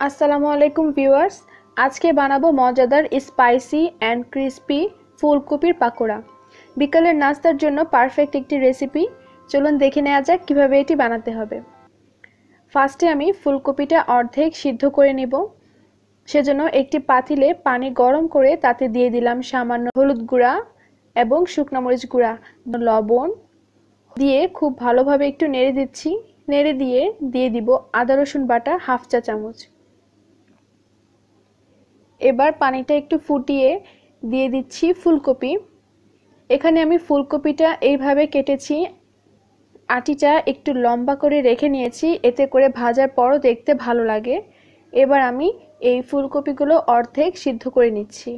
আসসালামু আলাইকুম ভিউয়ার্স। আজকে বানাবো মজাদার স্পাইসি অ্যান্ড ক্রিস্পি ফুলকপির পাকোড়া। বিকালের নাস্তার জন্য পারফেক্ট একটি রেসিপি। চলুন দেখে নেওয়া যাক কীভাবে এটি বানাতে হবে। ফার্স্টে আমি ফুলকপিটা অর্ধেক সিদ্ধ করে নেব। সেজন্য একটি পাতিলে পানি গরম করে তাতে দিয়ে দিলাম সামান্য হলুদ গুঁড়া এবং শুকনো মরিচ গুঁড়া, লবণ দিয়ে খুব ভালোভাবে একটু নেড়ে দিচ্ছি। নেড়ে দিয়ে দিয়ে দিব আদা রসুন বাটা হাফ চা চামচ। এবার পানিটা একটু ফুটিয়ে দিয়ে দিচ্ছি ফুলকপি। এখানে আমি ফুলকপিটা এইভাবে কেটেছি। আটিটা একটু লম্বা করে রেখে নিয়েছি, এতে করে ভাজার পরও দেখতে ভালো লাগে। এবার আমি এই ফুলকপিগুলো অর্ধেক সিদ্ধ করে নিচ্ছি।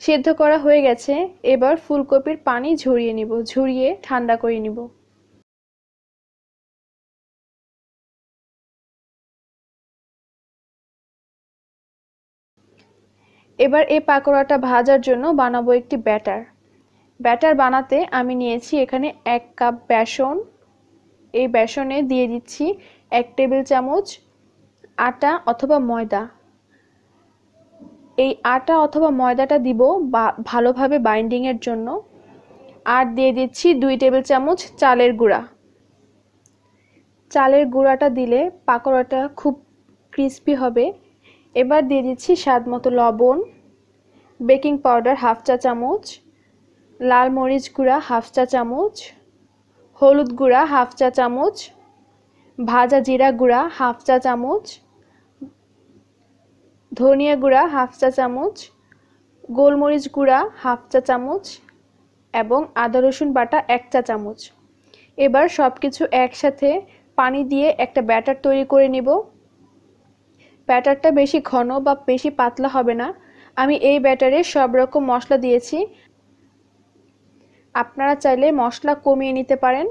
সিদ্ধ করা হয়ে গেছে। এবার ফুলকপির পানি ঝরিয়ে নিব, ঝরিয়ে ঠান্ডা করে নিব। এবার এই পাকোড়াটা ভাজার জন্য বানাবো একটি ব্যাটার। ব্যাটার বানাতে আমি নিয়েছি এখানে এক কাপ বেসন। এই বেসনে দিয়ে দিচ্ছি এক টেবিল চামচ আটা অথবা ময়দা। এই আটা অথবা ময়দাটা দিব ভালোভাবে বাইন্ডিংয়ের জন্য। আর দিয়ে দিচ্ছি দুই টেবিল চামচ চালের গুঁড়া। চালের গুঁড়াটা দিলে পাকোড়াটা খুব ক্রিস্পি হবে। এবার দিয়ে দিচ্ছি স্বাদ মতো লবণ, বেকিং পাউডার হাফ চা চামচ, লাল মরিচ গুঁড়া হাফ চা চামচ, হলুদ গুঁড়া হাফ চা চামচ, ভাজা জিরা গুঁড়া হাফ চা চামচ, ধনিয়া গুঁড়া হাফ চা চামচ, গোলমরিচ গুঁড়া হাফ চা চামচ এবং আদা রসুন বাটা এক চা চামচ। এবার সব কিছু একসাথে পানি দিয়ে একটা ব্যাটার তৈরি করে নিব। ব্যাটারটা বেশি ঘন বা বেশি পাতলা হবে না। আমি এই ব্যাটারে সব রকম মশলা দিয়েছি। আপনারা চাইলে মশলা কমিয়ে নিতে পারেন।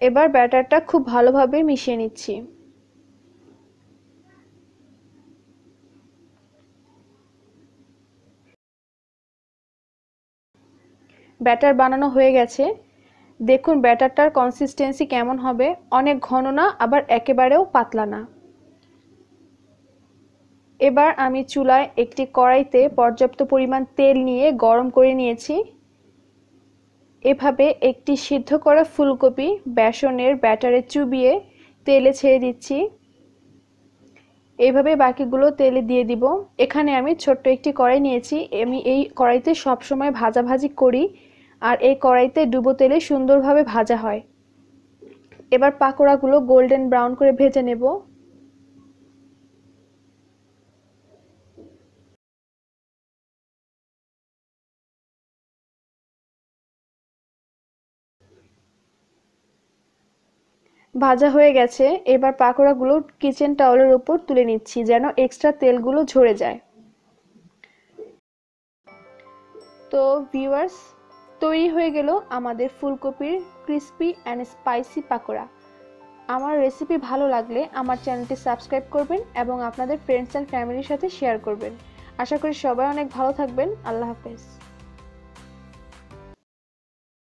এবার ব্যাটারটা খুব ভালোভাবে মিশিয়ে নিচ্ছি। ব্যাটার বানানো হয়ে গেছে। দেখুন ব্যাটারটার কনসিস্টেন্সি কেমন হবে। অনেক ঘন না, আবার একেবারেও পাতলা না। এবার আমি চুলায় একটি কড়াইতে পর্যাপ্ত পরিমাণ তেল নিয়ে গরম করে নিয়েছি। এভাবে একটি সিদ্ধ করা ফুলকপি বেসনের ব্যাটারে চুবিয়ে তেলে ছেড়ে দিচ্ছি। এইভাবে বাকিগুলো তেলে দিয়ে দিব। এখানে আমি ছোট্ট একটি কড়াই নিয়েছি। আমি এই কড়াইতে সবসময় ভাজাভাজি করি আর এই কড়াইতে ডুবো তেলে সুন্দরভাবে ভাজা হয়। এবার পাকোড়াগুলো গোল্ডেন ব্রাউন করে ভেজে নেব। ভাজা হয়ে গেছে, এবার পাকোড়াগুলো কিচেন টাওয়ালের উপর তুলে নিচ্ছি যেন এক্সট্রা তেলগুলো ঝরে যায়। তো ভিউয়ার্স তৈরি হয়ে গেল আমাদের ফুলকপির ক্রিস্পি অ্যান্ড স্পাইসি পাকোড়া। আমার রেসিপি ভালো লাগলে আমার চ্যানেলটি সাবস্ক্রাইব করবেন এবং আপনাদের ফ্রেন্ডস অ্যান্ড ফ্যামিলির সাথে শেয়ার করবেন। আশা করি সবাই অনেক ভালো থাকবেন। আল্লাহ হাফেজ।